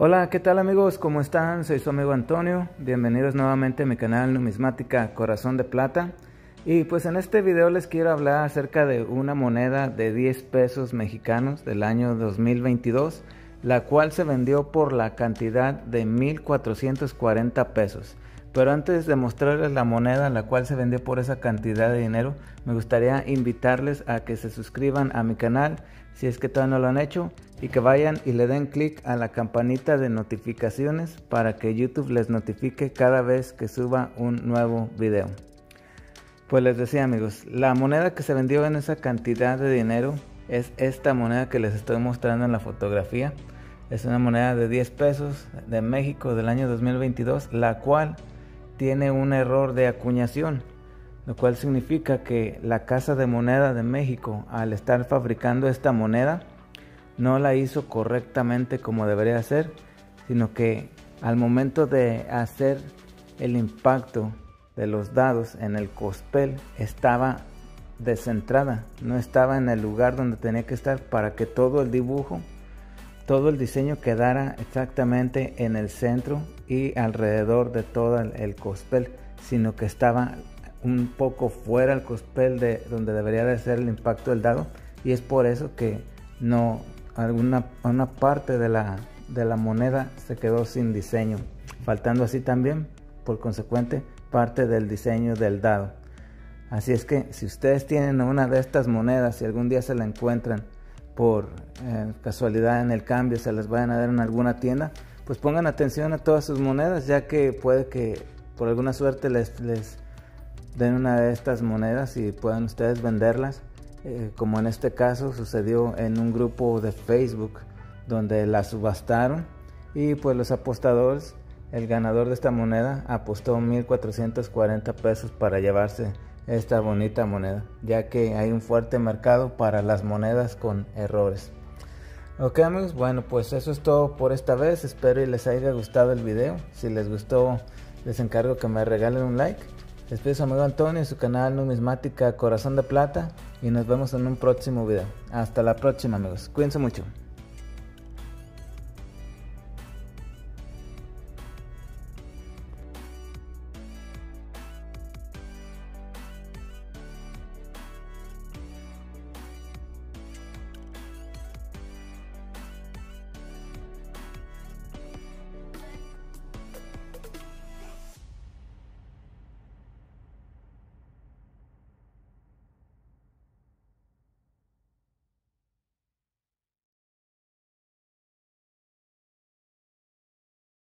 Hola, ¿qué tal amigos? ¿Cómo están? Soy su amigo Antonio. Bienvenidos nuevamente a mi canal Numismática Corazón de Plata. Y pues en este video les quiero hablar acerca de una moneda de 10 pesos mexicanos del año 2022, la cual se vendió por la cantidad de 1440 pesos. Pero antes de mostrarles la moneda la cual se vendió por esa cantidad de dinero, me gustaría invitarles a que se suscriban a mi canal si es que todavía no lo han hecho y que vayan y le den clic a la campanita de notificaciones para que YouTube les notifique cada vez que suba un nuevo video. Pues les decía amigos, la moneda que se vendió en esa cantidad de dinero es esta moneda que les estoy mostrando en la fotografía. Es una moneda de 10 pesos de México del año 2022, la cual tiene un error de acuñación, lo cual significa que la Casa de Moneda de México, al estar fabricando esta moneda, no la hizo correctamente como debería ser, sino que al momento de hacer el impacto de los dados en el cospel estaba descentrada, no estaba en el lugar donde tenía que estar para que todo el dibujo, todo el diseño quedara exactamente en el centro y alrededor de todo el, cospel, sino que estaba un poco fuera el cospel de donde debería de ser el impacto del dado y es por eso que no alguna una parte de la, de la moneda se quedó sin diseño, faltando así también, por consecuente, parte del diseño del dado. Así es que si ustedes tienen una de estas monedas y algún día se la encuentran por eh, casualidad en el cambio, se las vayan a dar en alguna tienda, pues pongan atención a todas sus monedas, ya que puede que por alguna suerte les, den una de estas monedas y puedan ustedes venderlas eh, como en este caso sucedió en un grupo de Facebook donde la subastaron y pues los apostadores, el ganador de esta moneda apostó 1440 pesos para llevarse esta bonita moneda, ya que hay un fuerte mercado para las monedas con errores. Ok amigos, bueno pues eso es todo por esta vez, espero y les haya gustado el video, si les gustó les encargo que me regalen un like les pido su amigo Antonio y su canal Numismática Corazón de Plata y nos vemos en un próximo video. Hasta la próxima amigos. Cuídense mucho.